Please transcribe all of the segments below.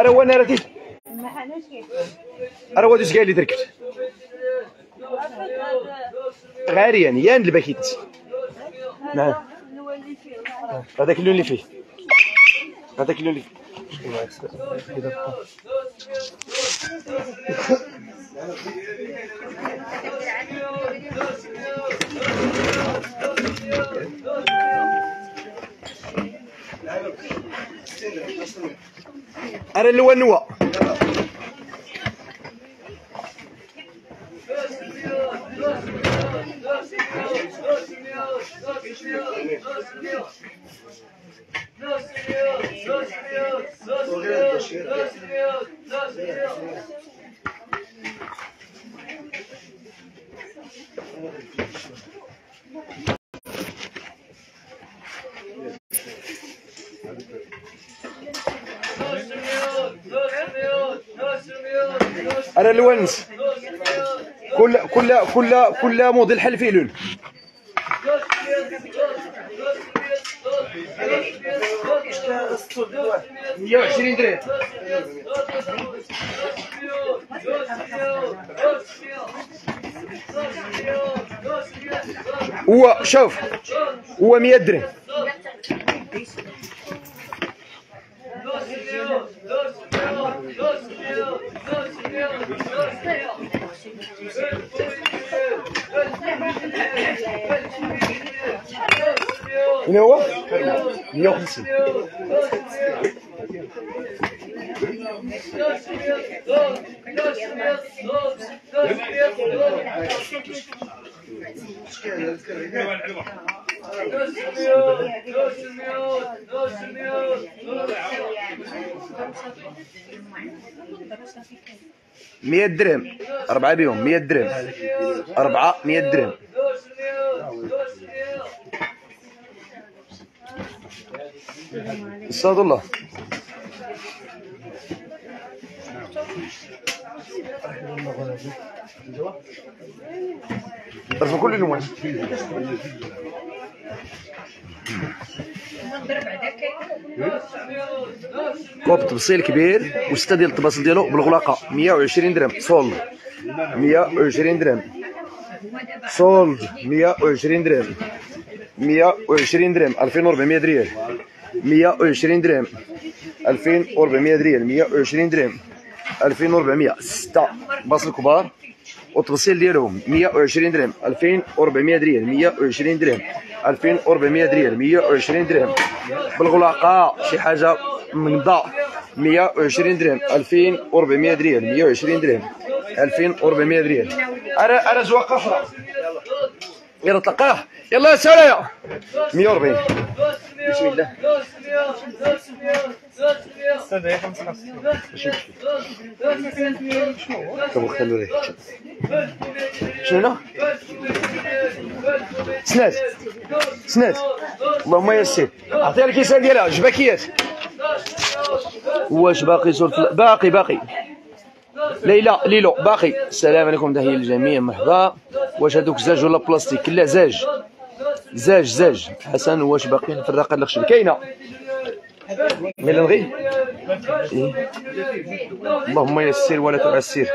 ارا وأنا كيف ارا وادوس كاع اللي تركبت غاريا يان الباكيت. نعم. هذاك اللون اللي فيه. هذاك اللون اللي فيه. ارا اللي هو النوا الونس كل كل كل كل موديل مية وعشرين درهم. هو شوف. هو 100 درهم. 150 100 درهم. أربعة بيهم. 100 درهم. أربعة 100 درهم. أستاذ الله. رسم كل الالوان كوب تبصيل كبير وستة ديال الطباصل ديالو بالغلاقة. 120 درهم. صول 120 درهم. صول 120 درهم. 120 درهم. 2400 ريال. 120 درهم. 2400 ريال 120 درهم. 2400 ستة بصل كبار. والتفصيل ديالهم. 120 درهم. 2400 ريال 120 درهم. 2400 ريال 120 درهم. بالغلاقة. شي حاجة منضا 120 درهم. 2400 ريال 120 درهم. 2400 ريال أنا أنا زواقه أخرى. يلا تلقاه. يلا سلام. 140 بسم الله. كم خلو لي. شنو؟ سنات سنات اللهم يسر. عطيها الكيسان ديالها. جباكيات واش باقي زول باقي باقي. ليلى ليلو باقي. السلام عليكم تحية للجميع. مرحبا. واش هذوك زاج ولا بلاستيك؟ لا زاج. زاج زاج. حسن واش باقيين في الرقة الخشب كاينة. ميلا نغي إيه؟ اللهم يسر ولا تعسر.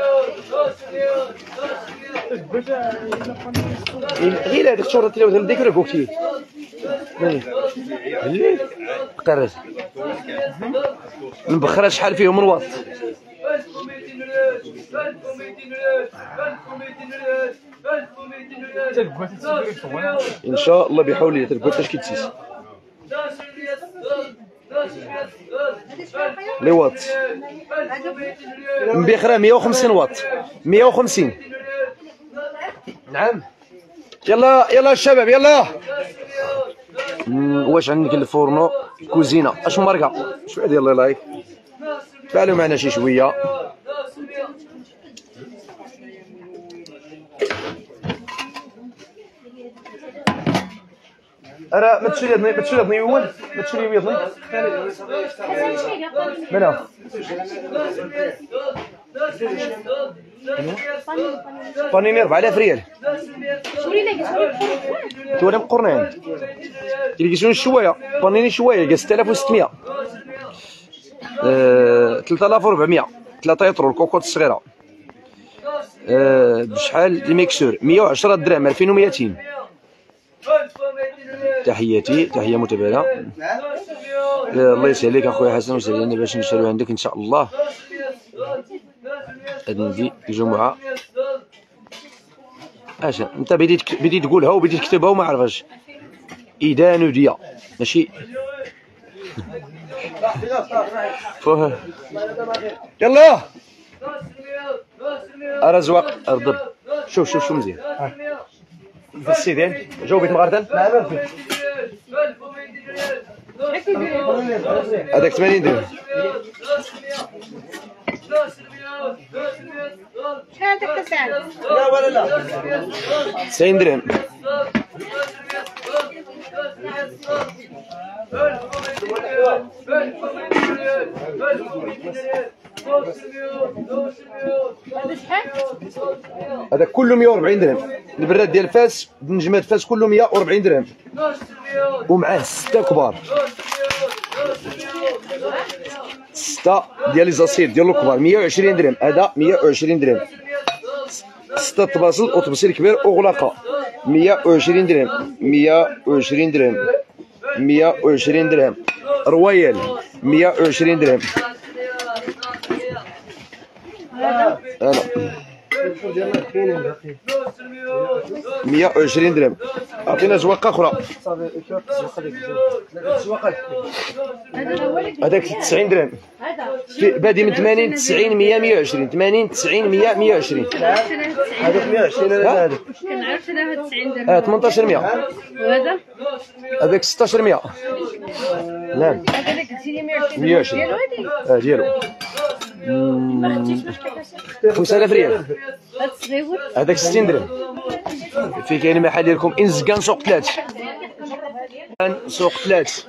إيه، غير هذيك الشهر تلاوه ديك راه كوكتي الليل قرز المبخره شحال فيهم من واط إن شاء الله بحول الله تلقوا اش كيتسيس لي واط مبيخرة 150 واط. 150 نعم. يلا يلا الشباب يلا. واش عندك الفورنو كوزينة. اش ماركة؟ شوية ديال اللايك. فعلوا معنا شي شوية. راه ما تشري ما تشري ضني اول ما تشري ويضني مالا بانيني 4000 ريال توري مقرنين تلقيسون شوية بانيني شوية قال 6600 آه 3400 3 يطرو الكوكوط الصغيره آه بشحال الميكسور 110 درهم 2200 تحياتي تحية متبادلة. الله يسهل لك أخويا حسن وسهل لنا باش نشريو عندك إن شاء الله. ندي الجمعه أش أنت بديت بديت تقولها وبديت تكتبها وما عرفش ايدان وديا ماشي؟ فوه. يلا! ارزواق أرضب. شوف شوف شوف مزيان. السيدين. جاوبت مغردن. هذاك 80 درهم. شحال هذاك الساعة 90 درهم. هذا كله 140 درهم. البراد ديال فاس النجمات فاس كله 140 درهم. ومعاه ستة كبار. ستة ديال زاسير ديال الكبار 120 درهم. هذا 120 درهم. ستة طباسل وطبسيل كبير وغلاقة 120 درهم. 120 درهم. 120 درهم. رويال. 120 درهم. 120 درهم. عطينا زواقه أخرى. هذاك 90 درهم. بادي من 80 90 100 120 80 90 100 120 هذوك 120 ها؟ هذوك كنعرف أنا هاد 90 درهم آه 18 100 وهذا؟ هذاك 16 100 نعم. هذا اللي قلتي لي 120 120 ديالو هادي آه ديالو. ما خديتيش باش كيفاش 5000 ريال هذاك 60 درهم في كاين محل ديالكم انزكان سوق ثلاث. سوق ثلاث.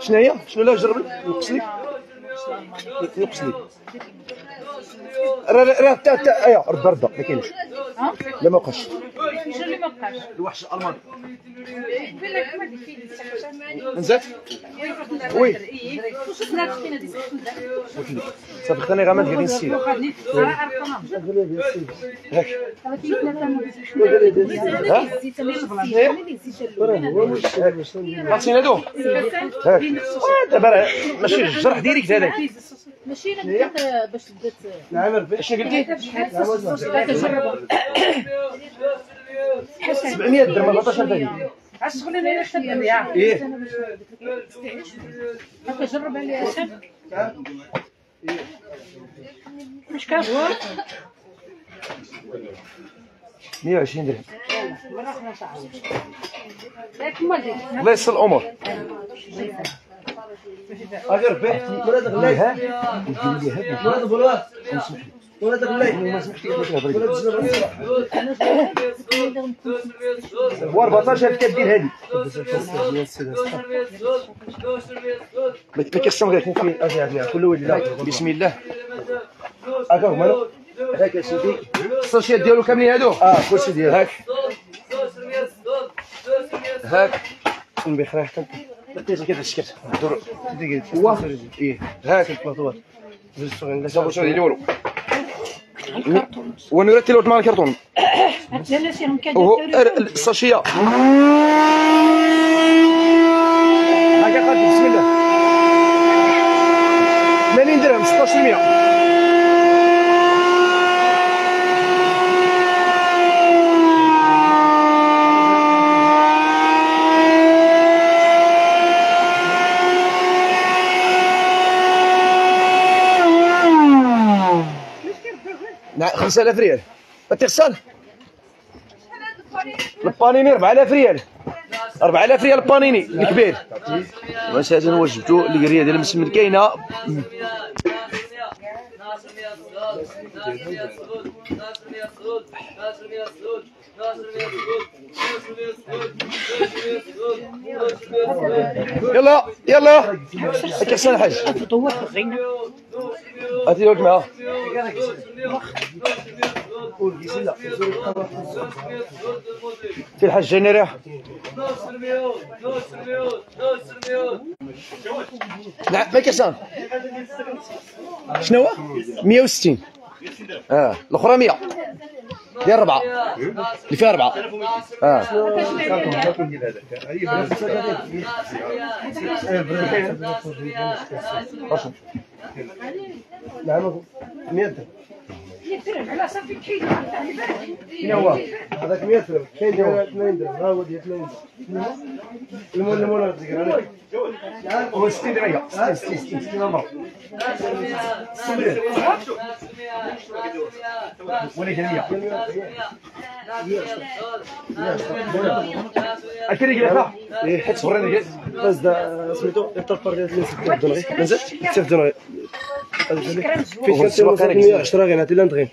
شنو هي؟ شنو لا جرب؟ نقص لك نقص لك راه راه تا تا ايوا رد رد ما كاينش ها لا ما بقاش شنو اللي ما بقاش الوحش الالماني نزات وي صافي هاك ثلاثين ثلاثة ها عرفتي هادو آه، دابا ماشي الجرح ديريكت هذاك ماشي أنا باش بدات نعم شنو قلتي؟ تجربة. 700 درهم 14 ثاني عشغل أنا اللي خدام يا إيه. هكا جرب عليها شاف مش كافور 120 درهم. الله يسر الأمور أجر بحتي ولاد غلاي ها؟ ولاد ولاد غلاي ولاد هو 14 كدير هادي ما كيخصهم غير كاين زنبرة كل ولد لا. بسم الله. هاكا هما. هاك الساشيات ديالو كاملين هادو؟ آه كلشي ديال هاك. هاك. بخير حتى بقيت كيف السكت دور هو إيه هاك البلاطوات صافي شنو اللي ولو ونرتل مع الكرتون لا وهو الساشيه هاكا قد بسم الله 80 درهم 16 5000 ريال. التغسال البانيني 4000 ريال. 4000 ريال البانيني الكبير. واش هذا وجبتو القرية ديال المسمن كاينة. يلا يلا. هاك احسن الحاج هاتي لك معاه في الحاج جاني ريح نعم ما كيسان شنو هو؟ 160 آه الأخرى 100 ديال ربعه اللي فيها ربعه آه. 100 درهم على صافي كيلو شنو هو هذاك 100 درهم كاين ديال 80 درهم ها هو ديال 80 درهم المول المول الصغير عليك هو 60 درهم 60 60 60 60 مرة ولا كان 100 أكيد قال لك حيت صبرنا دا سميتو الطفر ديال 60 درهم نزلت 6 درهم فين كان سير 110 غير هاتي لاندغين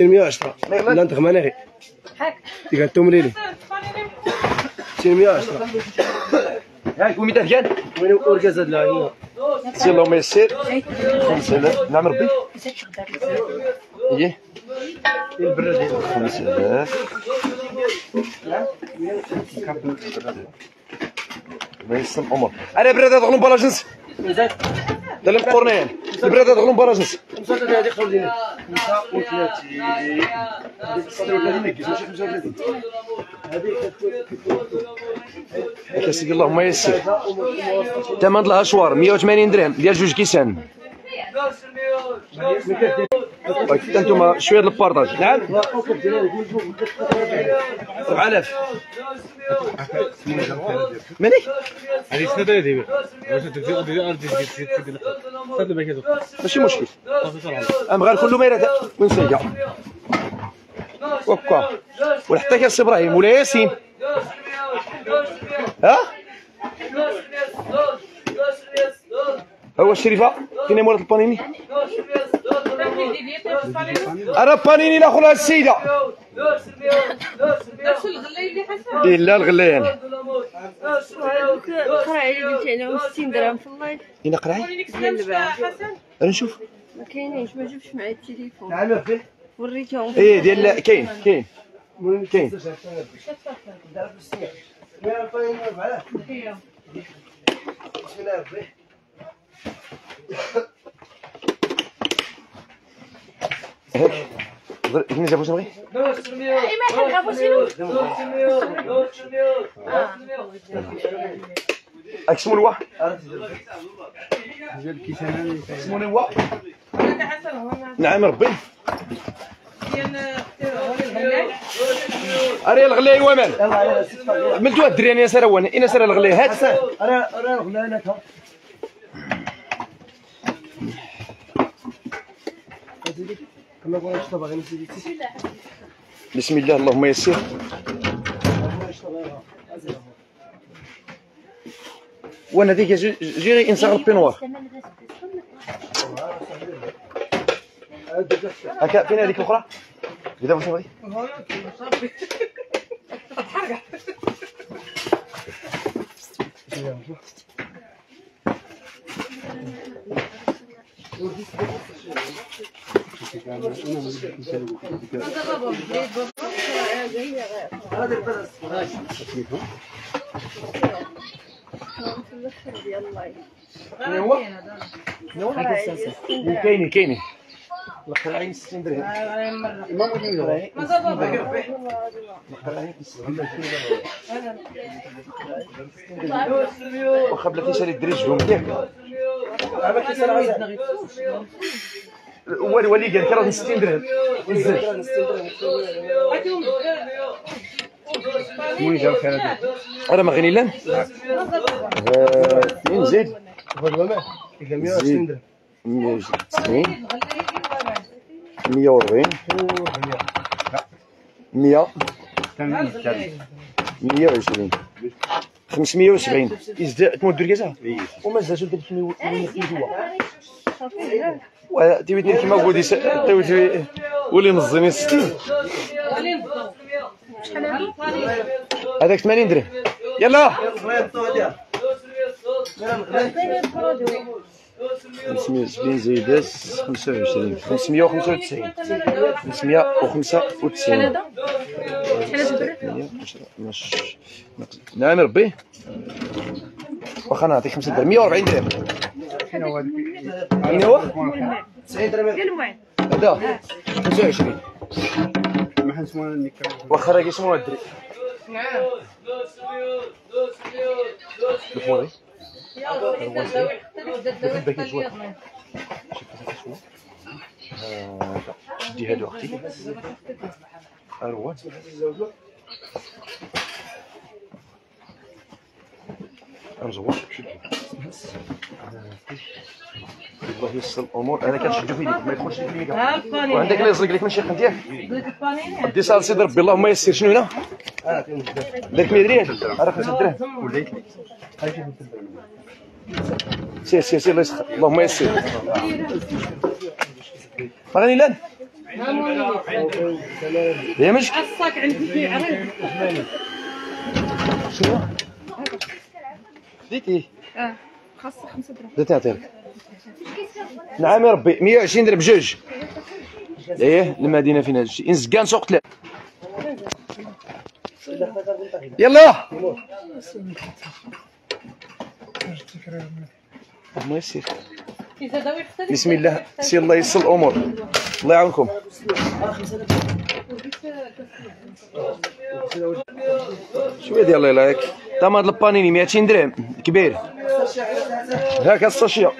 110 لاندغ ماني غير هاك. تيقال تومليلي 110 هاك وميتات كان وين اوركاز هاد العين سي اللهم يسر خمسة آلاف نعم ربي. إيه. خمسة آلاف ما يسلم الأمور أنا براد غلوم بالاجنس ده اللي مقورنين براد غلوم بالاجنس 35 هذه قول لي 35 هذيك 36 كيس ماشي 35 هذيك سيدي اللهم يسر. ثمن الأشوار 180 درهم ديال جوج كيسان. حتى أنتم شوية البارطاج. نعم. 7000 مالك هذه سنة دابا واش تجي تجي ارض تجي تجي تجي صدق ما كذا ماشي مشكل. أم غير كل ما يراد وين سيجا وكا وحتى كاس إبراهيم ولا ياسين. ها؟ هو الشريفة؟ فين مولات البانيني؟ أنا بانيني ناخذها السيده الا الغليان. قرعي لي بنتي أنا 60 درهم في اللايف هنا قرعي ديال الباع أنا نشوف. ما كاينينش ما جبتش معايا التليفون. نعم فين وريتهم. إيه ديال كاين كاين. كاين. بسم الله جابوا شنو بغي هاك شمون هو شمون هو نعم ربي. أري الغلاي ومال عملتوها الدري أنا سارة وانا إنا سارة الغلاي هات. أنا انا قلنا شنو باغي نسيدي بسم الله اللهم يسر وأنا ديك جي جي غير انسان البينوار هكا فين هذيك الاخرى اذا واش بغي ديال اللايف شنو هو كاينة كاينة القراعين 60 درهم ما بغيتي القراعين 60 درهم القراعين 60 درهم واخا بلاتي شاري الدري جبهم ياك ولي ولي قال لك راه 60 درهم. نزل وين جا الخير هذا أنا ما غني لأن اثنين زيد؟ هو الماء قال 120 درهم. 190 140 100 120 570 يزداد تمود دركازا وما زادش 300 هو؟ صافي ها وتبيتني كيما قولي تبيتني ولي نظمي 60 هذاك 80 درهم. يلا. 570 زايدات 25 595 595 شحال هذا؟ شحال هذا نعم ربي. واخا نعطيك 5 درهم 140 درهم عمي هو 90 درهم هذا 25 واخا راه كيسموها الدري نعم دي هادو أختي اروات نزور الله يسر الأمور. أنا كنشدو في يديك ما يدخلش لك الميكا وعندك اللي يزرق لك من الشيخ ديالك دي صار سيدي ربي اللهم يسر شنو هنا؟ داك 100 ريال راه 5 دراهم ولا سير سير سير الله يسخر اللهم يسر غادي لأن يا مشك. الصاك عندي في عريض. شنو؟ ديتي آه خاصة خمسة درهم زيت نعطيك نعم يا ربي 120 درهم بجوج إيه المدينة فين هادشي انزكان سوق تلا يلا. الله يسير. بسم الله. سي الله يسر الأمور. الله يعاونكم. شوية ديال الله يلاك. طماط البانيني 200 درهم كبير. هاك الساشيه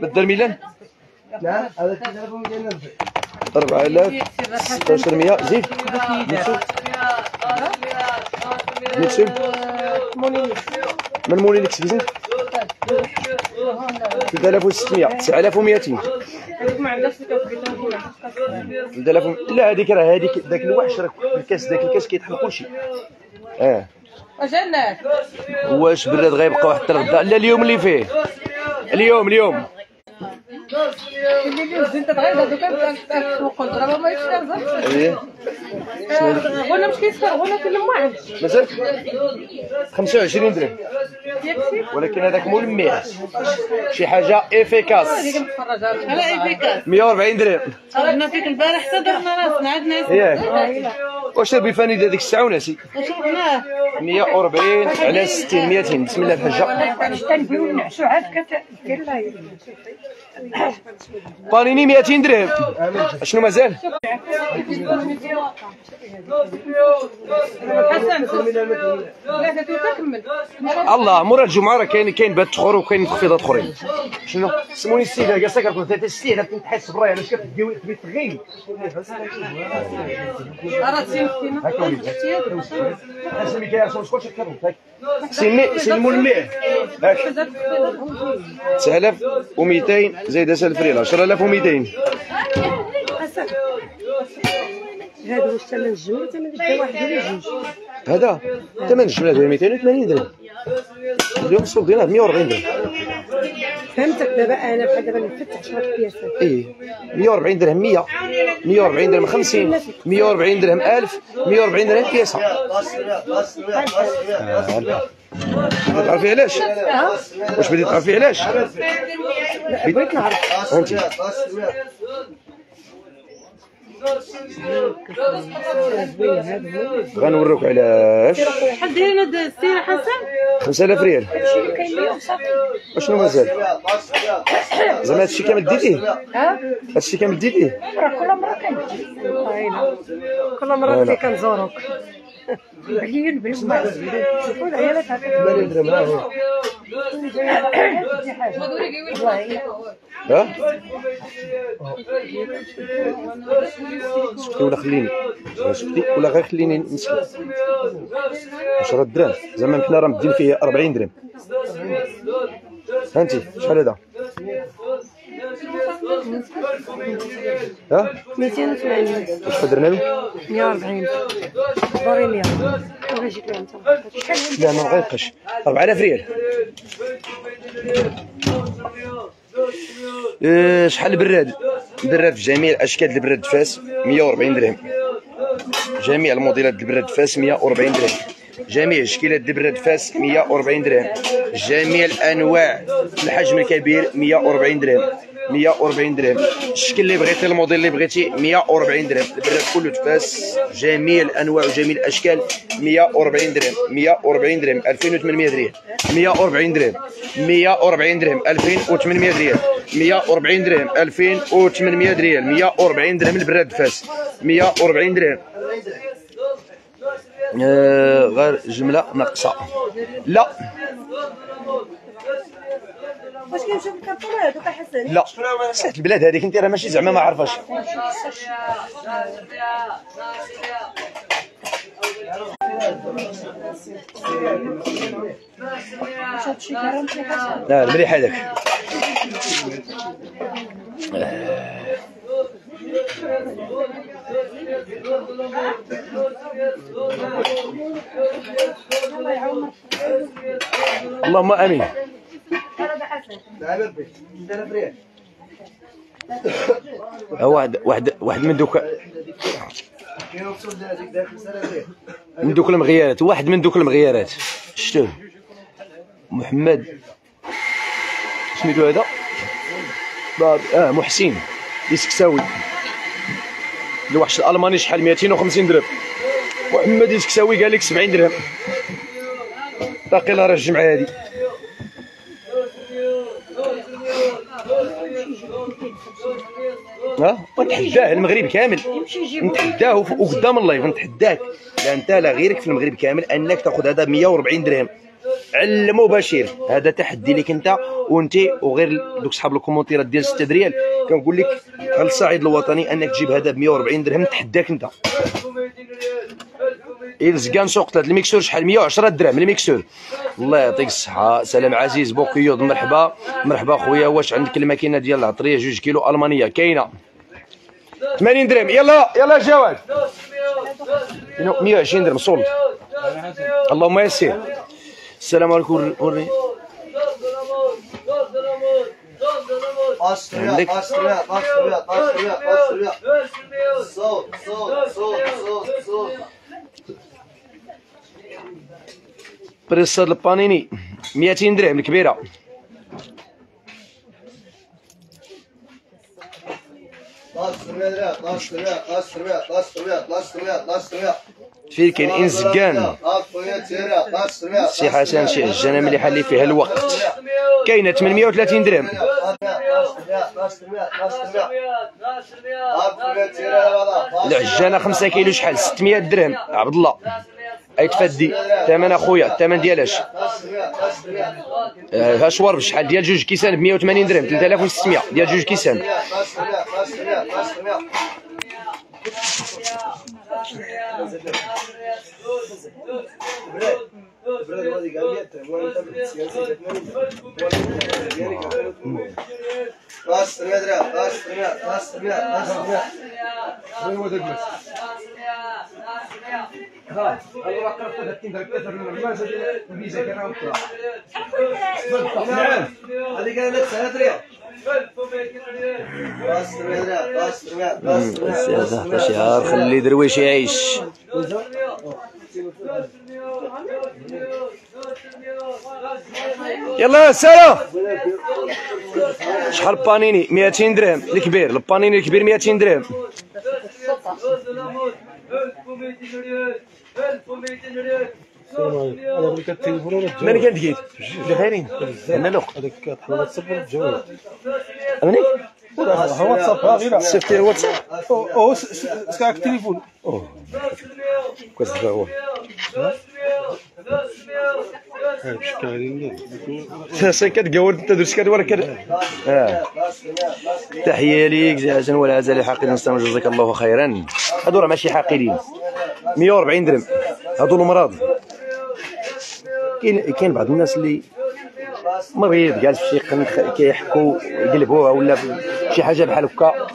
بالدر ميلان؟ نعم هذا 3200 4000 1600 زيد. من مولينكس بزنت 3600 9200 3000 لا هذيك راه هذيك ذاك الوحش راه الكاس ذاك الكاس كيطحن كلشي. آه. اجلك واش براد غيبقى واحد الغدا لا اليوم اللي فيه. اليوم اليوم. اللي زنت غير هذوك وقلت راه ما يشتغل إيه وأنا مش كيسكر وأنا كل ما عندش مازال 25 درهم ولكن هذاك مول 100 شي حاجة افيكاس على ايبيكاس 140 درهم خرجنا فيك البارح حتى درنا راسنا عندنا ياك واش ربي فاني هذيك الساعة وناسي شفناه 140 على 60 200 بسم الله الحجه بانيني 200 درهم شنو مازال الله مورا الجمعه راه كاين كاين بات تخور وكاين تخفيضات اخرين شنو سموني السيده كاسا كنقول ثلاثة السيده كنتحس برايا علاش كتديو تبيت غير سيني سين مول 1200 و 200 زايدة سالفريلا 10200 هذا واش ثمن الجمله ثمن واحد ولا جوج؟ هذا ثمن الجمله 280 درهم. اليوم سوقيناه ب 140 درهم. فهمتك دابا أنا بحال دابا نفتح 10 بياسات إيه 140 درهم 100 140 درهم 50 140 درهم 1000 140 درهم بياسه تعرفي علاش؟ واش بديت تعرفي علاش؟ بغيت نعرف. انت غنوريك علاش؟ دايرين هاد السيره حسن 5000 ريال. وشنو مازال؟ زعما هادشي كامل ديتيه. ها هادشي كامل ديتيه. راه كل مرة كنجي. كل مرة اللي بليون والله ها؟ سكتي ولا خليني؟ سكتي ولا غير خليني نسكت 10 دراهم زعما حنا راه مدين فيه 40 درهم. ها انت شحال هذا؟ ها 280 واش درنا له 140 دوري 100 ولا جيت انت لا ما غيبقاش 4000 ريال آه، شحال البراد البراد في جميع ديال البراد فاس 140 درهم جميع الموديلات البراد فاس 140 درهم جميع ديال البراد فاس 140 درهم جميع الانواع الحجم الكبير 140 درهم 140 درهم. الشكل اللي بغيتي الموديل اللي بغيتي 140 درهم. البراد كله تفاس جميع الأنواع وجميع الأشكال. 140 درهم. 140 درهم. 2800 ريال 140 درهم. 140 درهم. 2800 ريال 140 درهم. 2800 ريال 140 درهم. البراد فاس 140 درهم. آه غير جملة ناقصة. لا. واش كيمشيو بالكرتون هذوك حسن لا. ساعة البلاد هذيك انت راه ماشي زعما ما عرفاش لا المليح هذاك. اللهم آمين. واحد واحد واحد من دوك من دوك المغيارات واحد من دوك المغيارات شتوه محمد. سميتو هذا؟ آه محسن. يسكساوي. الوحش الألماني شحال 250 درهم. محمد يسكساوي قال لك 70 درهم. باقي لا راه الجمعه هذه. ها؟ ونتحداه المغرب كامل. نتحداه وقدام ال live نتحداك لا أنت لا غيرك في المغرب كامل أنك تأخذ هذا 140 درهم. على مباشر. هذا تحدي لك أنت وأنت وغير دوك صحاب الكومونتيرات ديال 6 ريال كنقول لك على الصعيد الوطني أنك تجيب هذا ب 140 درهم نتحداك أنت. الزكان سوق هذا ال mixeur شحال؟ 110 درهم ال mixeur. الله يعطيك الصحة. سلام عزيز بوكيوض مرحبا. مرحبا خويا. واش عندك الماكينة ديال العطرية؟ جوج كيلو ألمانية. كاينة. 80 درهم. يلا يلا جواد. 120 درهم صول اللهم يسير السلام عليكم وري. دوز دوز أستريا أستريا أستريا صوت صوت صوت صوت صوت صوت صوت صوت صوت فين فيكن انزكان سي حسن شي عجانة مليحة اللي فيها الوقت. كاينة 830 درهم. العجانة 5 كيلو شحال؟ 600 درهم. عبد الله. أي تفدي ثمن أخويا الثمن ديالاش bastırıyor. آه، ها شوارب شحال ديال جوج كيسان ب 180 درهم 3600 ديال جوج كيسان Bravo a Gaglietta, che non buona ieri che per tu. Basta, vedrà, basta, vedrà, basta, vedrà, basta, vedrà. Volevo dire questo. Dai, allora carta da tinta per non che era un po'. Allora, che ne sai, Andrea? هذا شهر خلي درويش يعيش يلا سلام شحال بانيني 200 درهم. الكبير البانيني الكبير 200 درهم. أنا بلك التليفون ولا من كانت جيت بخيرين أنا لوق هذاك تحول تصبر الجوال امني واتساب غير صيفطي الواتساب أو سكاك التليفون كويس دابا هو شكالين سين كتقول انت درت كدور كد آه تحيه ليك زعزا والعزاء لحاقدين نستمر جزاك الله خيرا هادو راه ماشي حاقدين 140 درهم هادو المراض كاين كاين بعض الناس اللي مريض جالس في شي قنت كيحكوا يقلبوها ولا شي حاجة بحال هكا.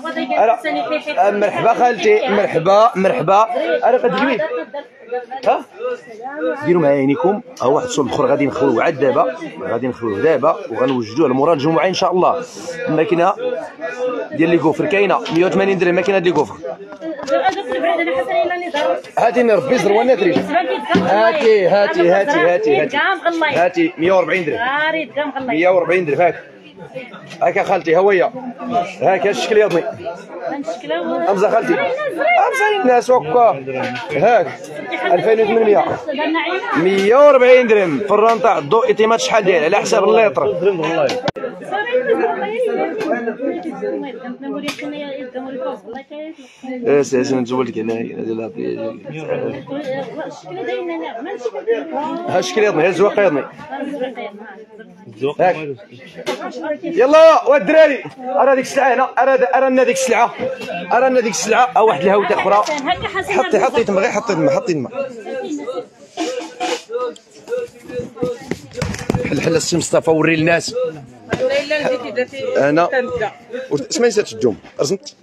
مرحبا خالتي مرحبا مرحبا. أنا قد ها؟ ديروا مع عينيكم. ها واحد الصوت اخر غادي نخويوه عاد دابا. غادي نخويوه دابا وغنوجدوه لمورا الجمعة إن شاء الله. الماكينة ديال لي كوفر كاينة. 180 درهم. ماكينة ديال لي كوفر. هاتي ربي زروانات ريش هاتي هاتي هاتي هاتي. هاتي. هاتي 140 درهم. 140 درهم. هاك هاك خالتي هويا هاك الشكل يضني امزه خالتي. امزه الناس وكا. هاك. 2800 140 درهم. في الرنطة الضوء ايتيمات شحال داير على حساب الليطر. أنا ديال ها الشكل يضني ها الزواق يضني هاك. يلا والدراري أرى ديك السلعة هنا؟ راه لنا ديك السلعة. أرى لنا ديك السلعة. ها واحد الهوته أخرى. حطي حطي تما غير حطي تما حطي تما. حل حل السي مصطفى وري للناس. أنا. اسمعي سيرت الجوم رزمت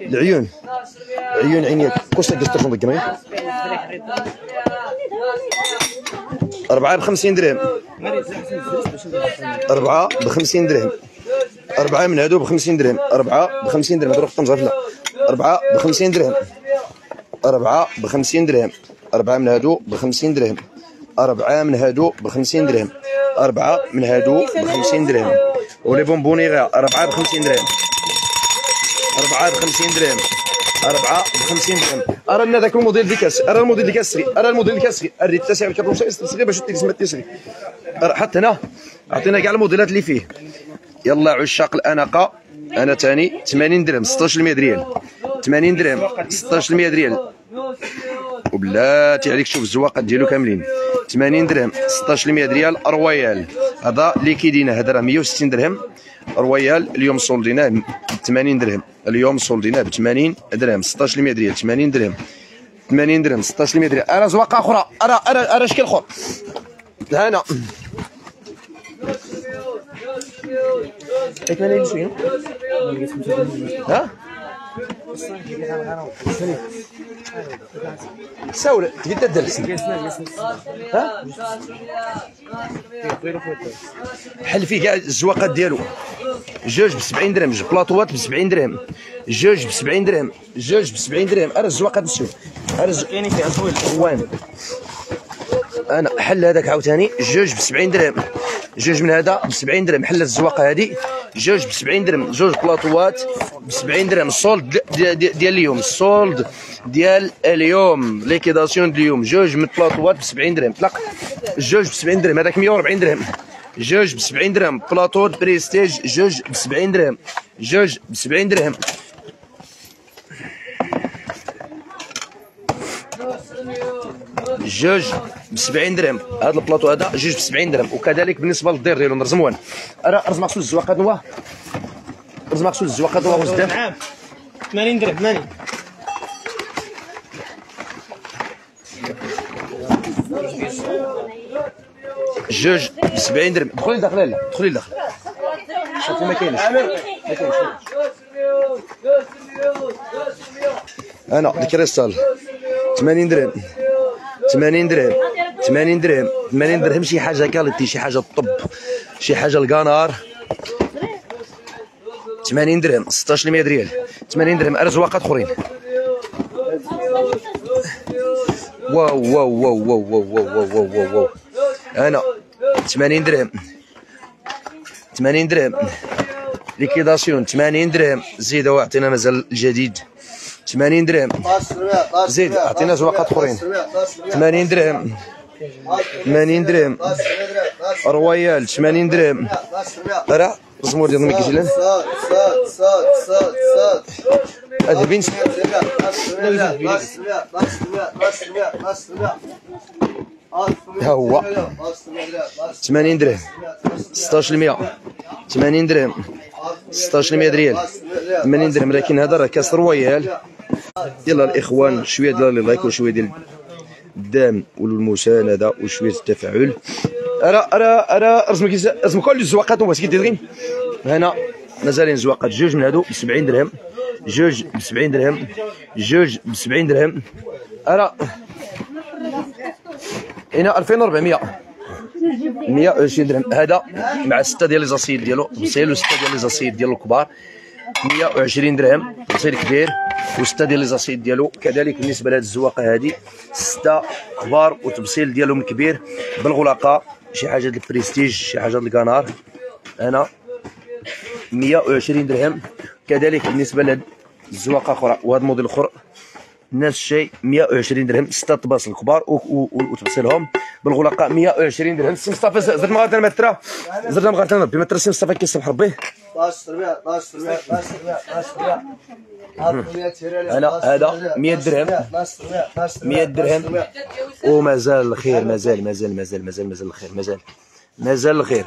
العيون. عيون عينيك كوش تقدر ترجم بالجمعيه 4 ب 50 درهم. أربعة بخمسين درهم أربعة من هادو بخمسين درهم أربعة بخمسين درهم هادو رقم غفلة أربعة بخمسين درهم أربعة بخمسين درهم أربعة من هادو بخمسين درهم أربعة من هادو بخمسين درهم أربعة من هادو بخمسين درهم ولي بونبوني غير أربعة بخمسين درهم أربعة بخمسين درهم أربعة ب درهم أرى أن ذاك الموديل اللي كاس أرى الموديل اللي كاسري أرى الموديل اللي كاسري الريت التاسع ب 4 باش تيكس ما تيسري حتى هنا أعطينا كاع الموديلات اللي فيه. يلا عشاق الأناقة. أنا ثاني 80 درهم. 16 ريال. 80 درهم. 16 ريال. وبلاتي عليك شوف الزواقات ديالو كاملين. 80 درهم 16 ريال رويال. هذا اللي كيدينا هذا راه 160 درهم. رويال اليوم صولديناه ب 80 درهم. اليوم صولديناه ب 80 درهم 16 ريال 80 درهم. 80 درهم 16 درهم ارى زواقه أخرى ارى ارى ارى شكل آخر. هنا ها؟ ساول تقدر تدرس ها؟ حل فيه كاع الزواقات ديالو. جوج ب 70 درهم جوج بلاطوات ب 70 درهم. جوج ب 70 درهم جوج ب 70 درهم. أرى الزواقات نشوف أرى كاينين فيها طويل. أنا حل هذاك عاوتاني. جوج ب 70 درهم. جوج من هذا ب 70 درهم. حل الزواقة هذه جوج ب 70 درهم. جوج بلاطوات ب 70 درهم ال solde ديال, اليوم. ال solde ديال اليوم. liquidation اليوم. جوج من البلاطوات ب 70 درهم. طلق. جوج ب 70 درهم. هذاك 140 درهم. جوج ب 70 درهم. بلاطو بريستيج. جوج ب 70 درهم. جوج ب 70 درهم. جوج ب 70 درهم. هذا البلاطو هذا جوج ب 70 درهم. وكذلك بالنسبة للدير ديالو رزموان راه رز مقصود الزواقات نواه رز مقصود الزواقات نواه وزدان نعم. 80 درهم. 80 جوج ب 70 درهم دخلي لداخل لا دخلي لداخل شوفي ما كاينش. ما كاينش. أنا ديك الكريستال 80 درهم. 80 درهم. 80 درهم. 80 درهم شي حاجة qualité شي حاجة الطب شي حاجة القنار. 80 درهم 16 ريال. 80 درهم ارزواقات أخرين. واو واو واو واو واو واو واو واو واو أنا 80 درهم. 80 درهم. liquidation 80 درهم. زيد واعطينا مازال الجديد. 80 درهم. زيد اعطينا زواقات آخرين. 80 درهم. 80 درهم. رويال 80 درهم. راه الزمور ديال لأن. هذا بين ها هو. 80 درهم. 16 80 درهم. 16 ريال 80 درهم لكن هذا؟ راه كاس رويال يلا الإخوان شوية ديال ال like وشوية ديال الدعم والمساندة وشوية التفاعل. ارى ارى ارى رسم كيس رسم كل الزواقات واش كيدير هنا مازالين زواقات. جوج من هادو ب 70 درهم. جوج ب 70 درهم. جوج ب 70 درهم. أنا هنا 2400 120 درهم. هذا مع ستة ديال لي زاسيد ديالو. بصيل وستة ديال لي زاسيد ديالو الكبار. 120 درهم. بصيل كبير وستة ديال لي زاسيد ديالو. كذلك بالنسبة لهاد الزواقه هادي ستة كبار وتبصيل ديالهم كبير. بالغلاقة شي حاجة ديال البريستيج شي حاجة ديال الكنار أنا 120 درهم. كذلك بالنسبة لهاد الزواقه أخرى وهذا الموديل الأخر. نفس الشيء 120 درهم ستة طباس الكبار وتبصيلهم بالغلاقه 120 درهم سي مصطفى زرت مغارة المترا زرت مغارة بمترا سي مصطفى كيسمح ربي 12 ربيع 12 ربيع 12 ربيع 12 ربيع أنا هذا 100 درهم. 12 ربيع 12 100 درهم ومازال الخير مازال مازال مازال مازال مازال الخير مازال مازال الخير.